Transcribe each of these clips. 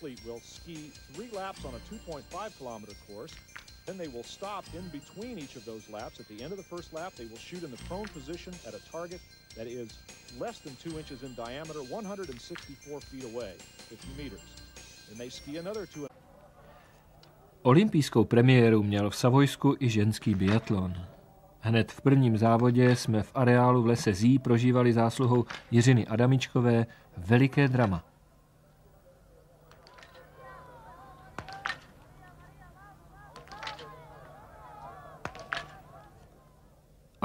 athlete will ski three laps on a 2.5 kilometer course. Then they will stop in between each of those laps. At the end of the first lap, they will shoot in the prone position at a target that is less than two inches in diameter, 164 feet away, 50 meters. Then they ski another two. Olympijskou premiéru měl v Savojsku i ženský biatlon. Hned v prvním závodě jsme v areálu v lese Zí prožívali zásluhou Jiřiny Adamičkové veliké drama.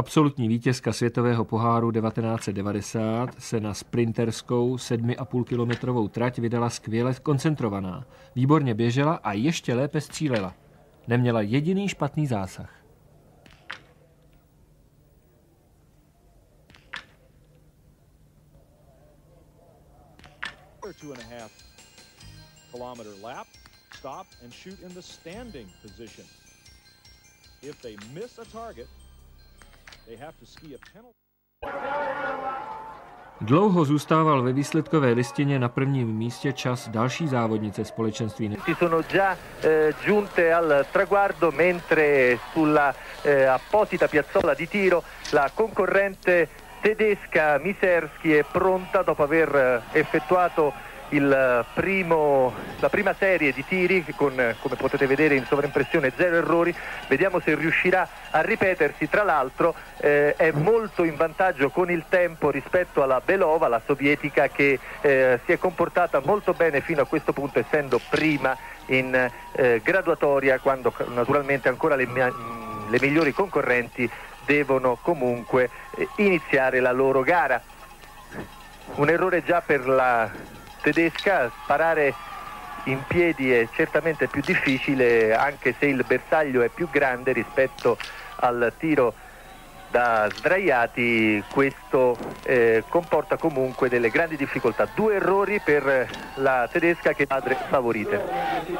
Absolutní vítězka světového poháru 1990 se na sprinterskou 7,5 kilometrovou trať vydala skvěle koncentrovaná. Výborně běžela a ještě lépe střílela. Neměla jediný špatný zásah. stop and shoot in the standing position. If they miss a target, Dlouho zůstával ve výsledkové listině na prvním místě čas další závodnice společenství. Si sono già eh, giunte al traguardo mentre sulla eh, apposita piazzola di tiro la concorrente tedesca Miserski è pronta dopo aver eh, effettuato primo, la prima serie di tiri con, come potete vedere in sovraimpressione, zero errori. Vediamo se riuscirà a ripetersi. Tra l'altro eh, è molto in vantaggio con il tempo rispetto alla Belova, la sovietica, che eh, si è comportata molto bene fino a questo punto, essendo prima in eh, graduatoria, quando naturalmente ancora le, le migliori concorrenti devono comunque eh, iniziare la loro gara. Un errore già per la tedesca, sparare in piedi è certamente più difficile anche se il bersaglio è più grande rispetto al tiro da sdraiati questo eh, comporta comunque delle grandi difficoltà. Due errori per la tedesca che padre favorite.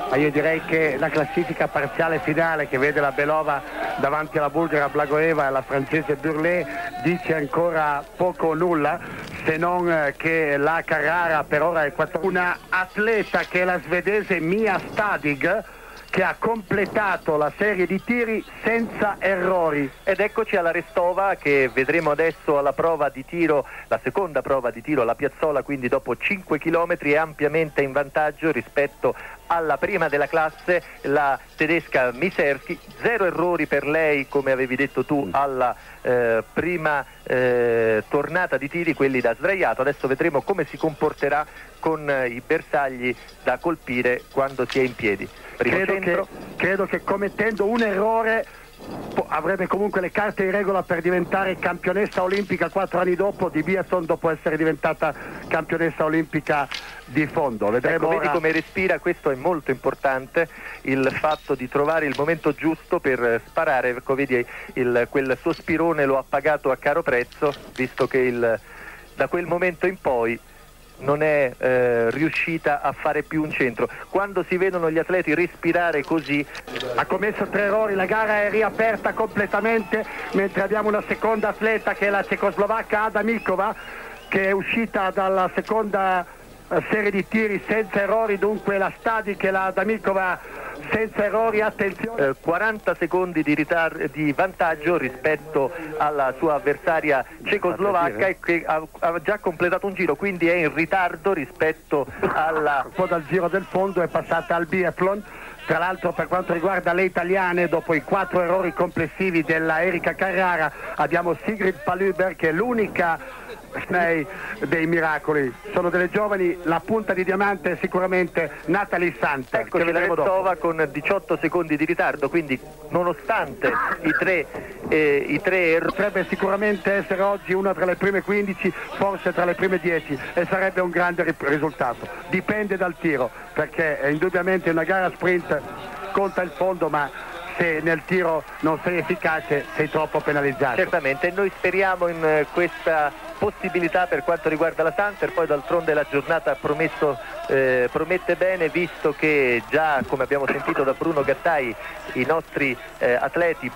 Ma io direi che la classifica parziale finale che vede la Belova davanti alla bulgara Blagoeva e alla francese Burlet dice ancora poco o nulla se non eh, che la Carrara per ora è 4 una atleta che è la svedese Mia Stadig che ha completato la serie di tiri senza errori. Ed eccoci alla Restova che vedremo adesso alla prova di tiro, la seconda prova di tiro alla Piazzola, quindi dopo 5 km è ampiamente in vantaggio rispetto alla prima della classe, la tedesca Miserski, zero errori per lei come avevi detto tu alla eh, prima eh, tornata di tiri, quelli da sdraiato, adesso vedremo come si comporterà con eh, i bersagli da colpire quando si è in piedi. Credo che, credo che commettendo un errore avrebbe comunque le carte in regola per diventare campionessa olimpica quattro anni dopo. Di biathlon dopo essere diventata campionessa olimpica di fondo. Vedremo ecco, vedi come respira, questo è molto importante, il fatto di trovare il momento giusto per sparare, ecco, vedi il, quel sospirone lo ha pagato a caro prezzo, visto che il, da quel momento in poi non è eh, riuscita a fare più un centro. Quando si vedono gli atleti respirare così... Ha commesso tre errori, la gara è riaperta completamente, mentre abbiamo una seconda atleta che è la cecoslovacca Ada Mikova, che è uscita dalla seconda eh, serie di tiri senza errori, dunque la Stadi che la Damikova senza errori, attenzione. Eh, 40 secondi di, di, vantaggio rispetto alla sua avversaria cecoslovacca che ha, ha, già completato un giro, quindi è in ritardo rispetto alla... Un po' dal giro del fondo è passata al biathlon. Tra l'altro per quanto riguarda le italiane, dopo i quattro errori complessivi della Erika Carrara, abbiamo Sigrid Paluber che è l'unica Snei dei miracoli. Sono delle giovani, la punta di diamante è sicuramente Natalie Santa. Ecco, che vedremo Restova con 18 secondi di ritardo, quindi nonostante i tre, eh, i tre errori... Potrebbe sicuramente essere oggi una tra le prime 15, forse tra le prime 10 e sarebbe un grande risultato. Dipende dal tiro, perché è indubbiamente una gara sprint conta il fondo, ma se nel tiro non sei efficace sei troppo penalizzato. Certamente, noi speriamo in eh, questa possibilità per quanto riguarda la Santer, poi d'altronde la giornata promesso, eh, promette bene visto che già come abbiamo sentito da Bruno Gattai i nostri eh, atleti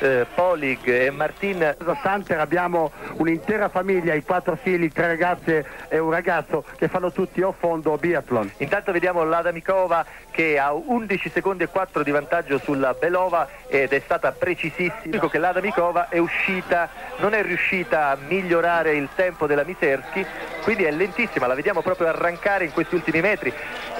eh, Polig e Martin. Da Santer abbiamo un'intera famiglia, i quattro figli, tre ragazze e un ragazzo che fanno tutti o fondo o biathlon. Intanto vediamo l'Adamikova che ha 11 secondi e 4 di vantaggio sulla Belova ed è stata precisissima. Dico che l'Adamikova è uscita, non è riuscita a migliorare il tempo della Miserski, quindi è lentissima, la vediamo proprio arrancare in questi ultimi metri.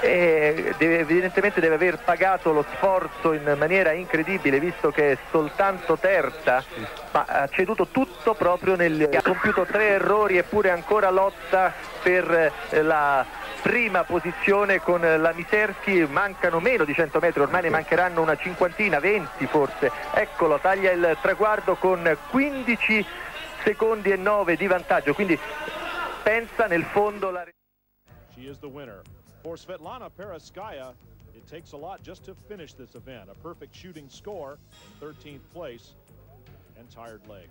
E deve, evidentemente deve aver pagato lo sforzo in maniera incredibile visto che è soltanto terza ma ha ceduto tutto proprio nel ha compiuto tre errori eppure ancora lotta per eh, la prima posizione con la Miserski mancano meno di 100 metri ormai ne mancheranno una cinquantina 20 forse. Eccolo taglia il traguardo con 15 secondi e 9 di vantaggio. Quindi pensa nel fondo la She is the winner. For Svetlana Pereskaya, it takes a lot just to finish this event. A perfect shooting score 13th place and tired legs.